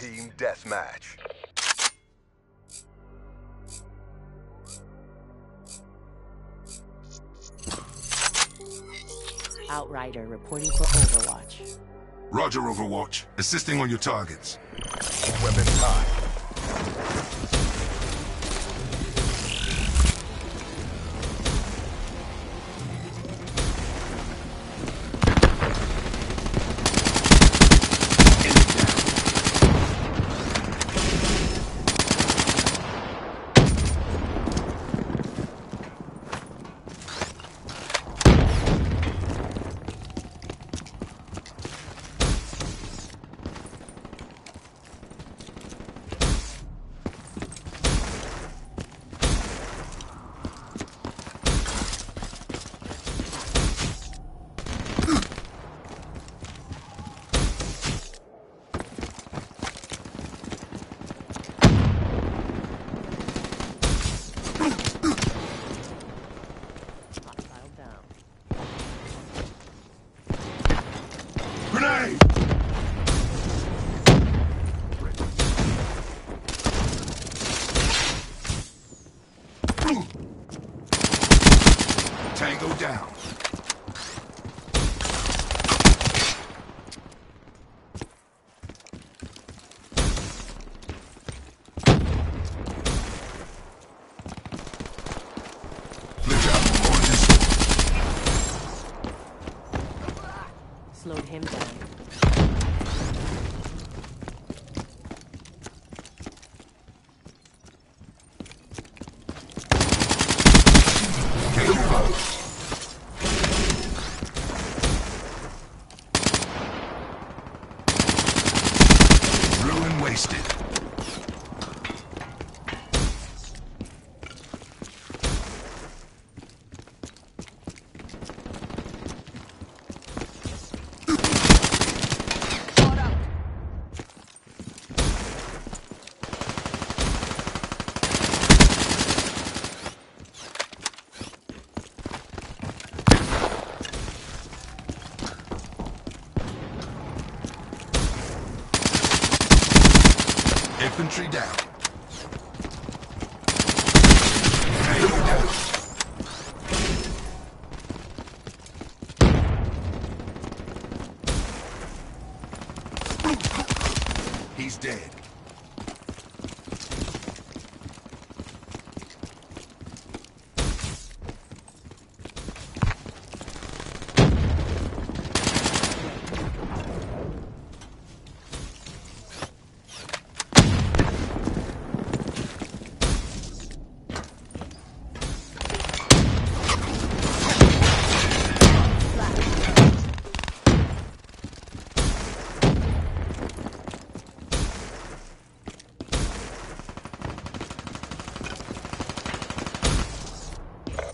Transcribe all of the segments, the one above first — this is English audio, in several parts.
Team Deathmatch. Outrider reporting for Overwatch. Roger, Overwatch. Assisting on your targets. Weapon time. Hostile down. Grenade! Tango down. Look out on this Slowed him down. Ruin wasted. Infantry down. Tango down. He's dead.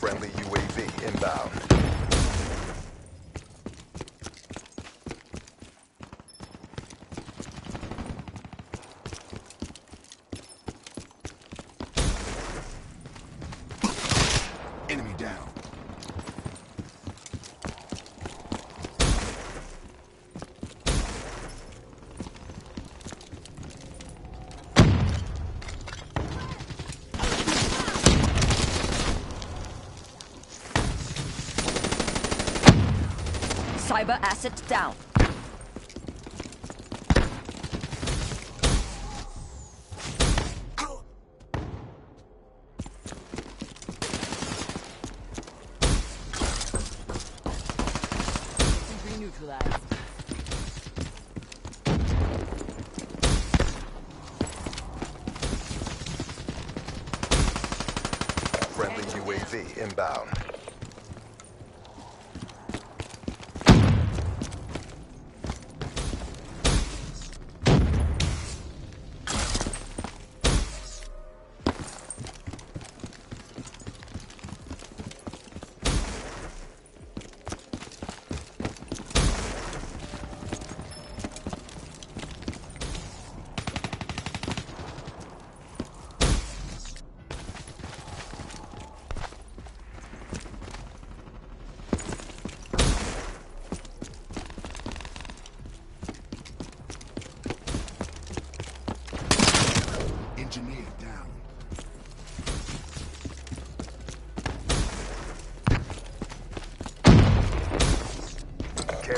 Friendly UAV inbound. Enemy down. Cyber asset down.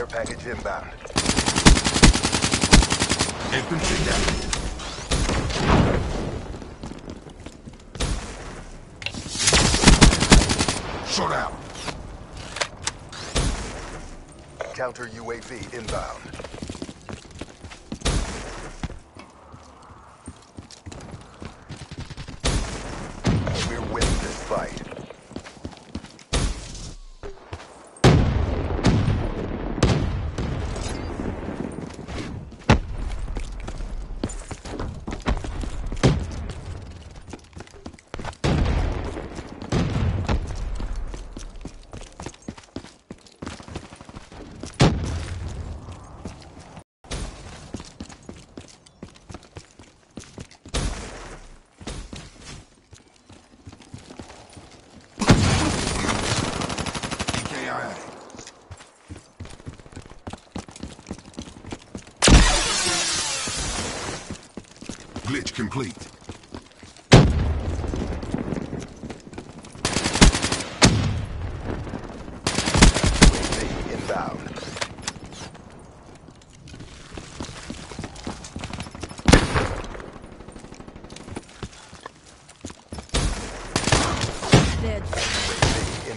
Glitch inbound. Infantry down. Shot out. Counter UAV inbound.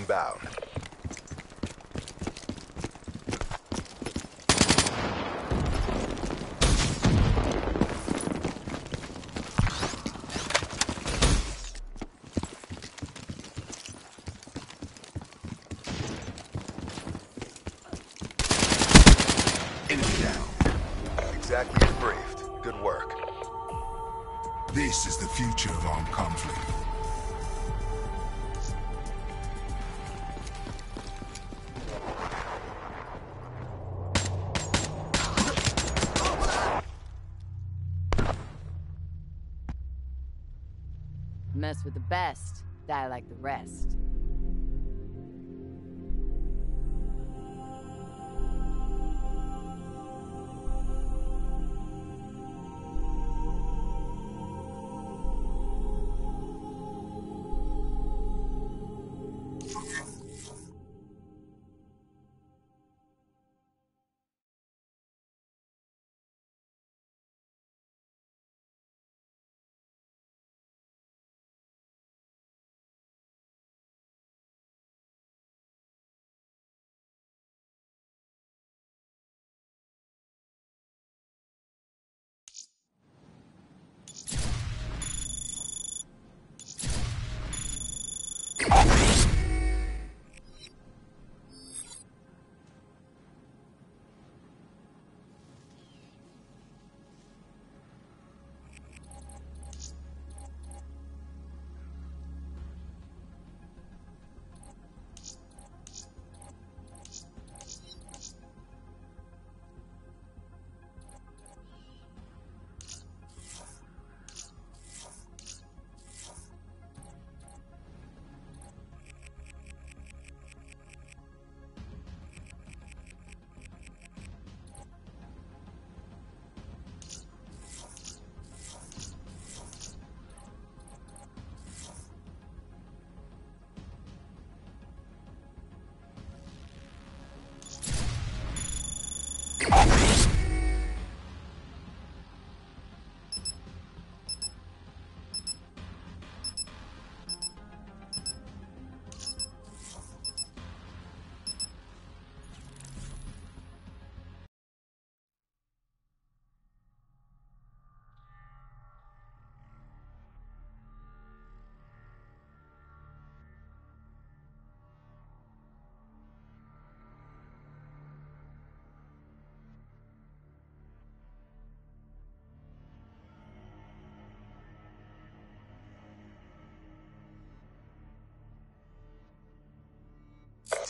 Inbound. Mess with the best, die like the rest.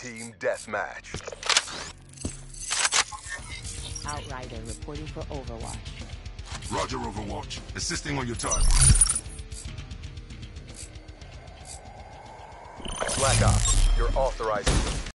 Team deathmatch. Outrider reporting for Overwatch. Roger Overwatch. Assisting on your target. Black Ops, you're authorized.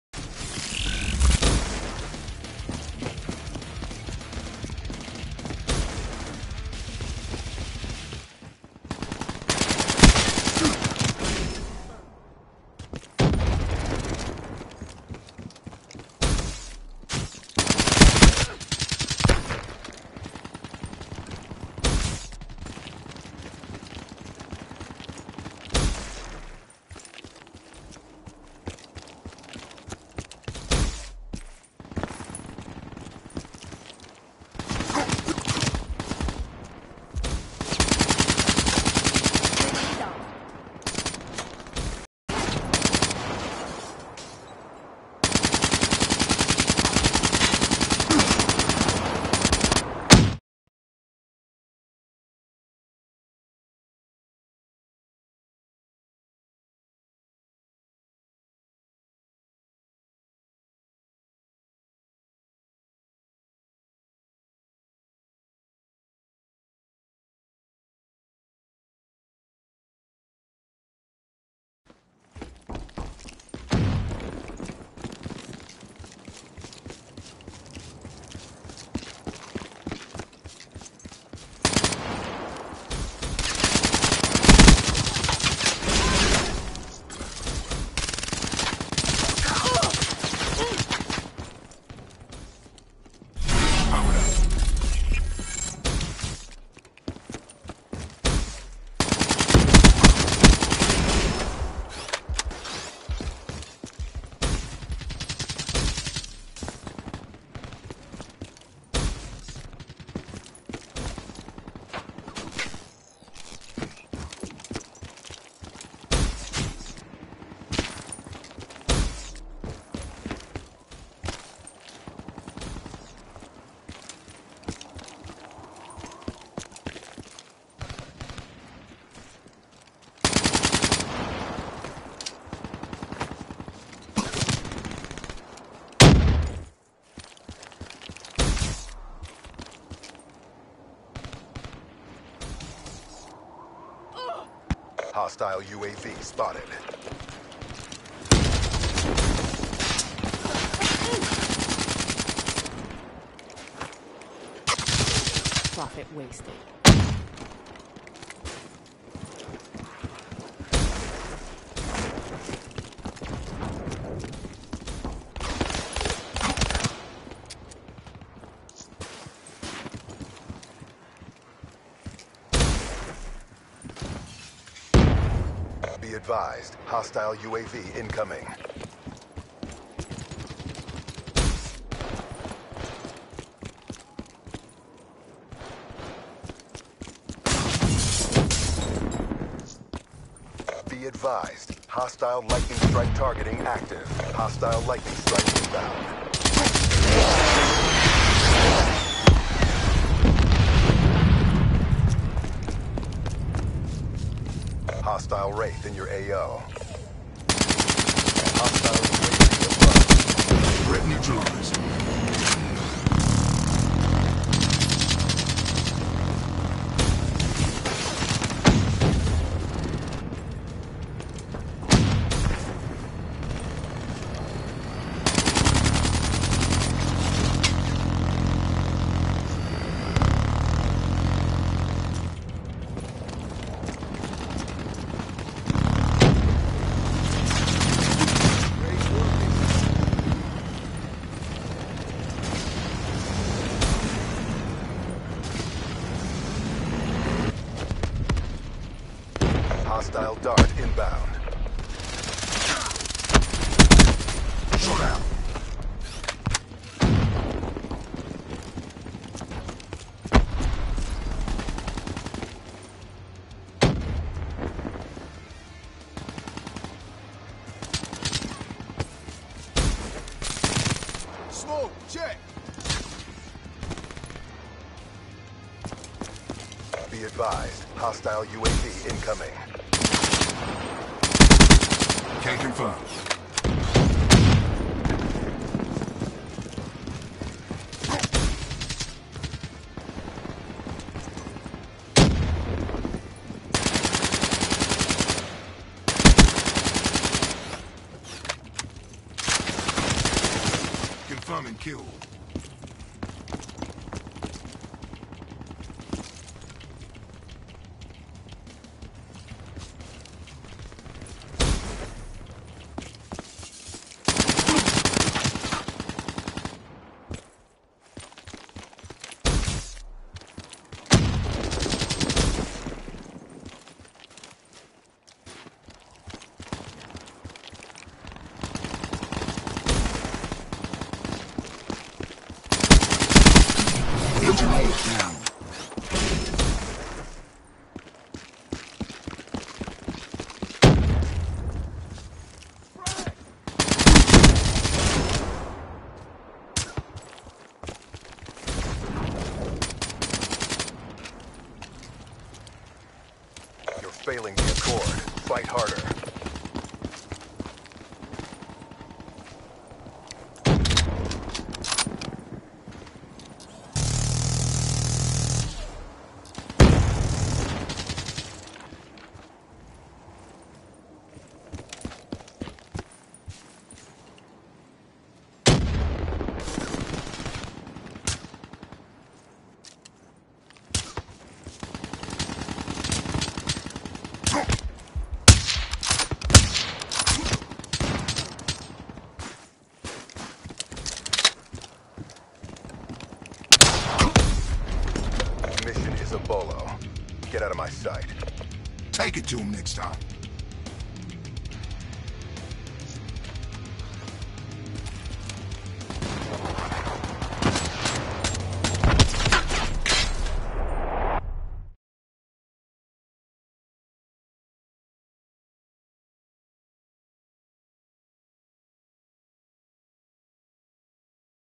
Hostile UAV spotted. Prophet wasted. Advised, hostile UAV incoming. Be advised, hostile lightning strike targeting active. Hostile lightning strike inbound. Hostile Wraith in your AO. Hostile UAV above. Threat neutralized. Hostile UAV incoming. Can confirm. Confirming kill. To him next time.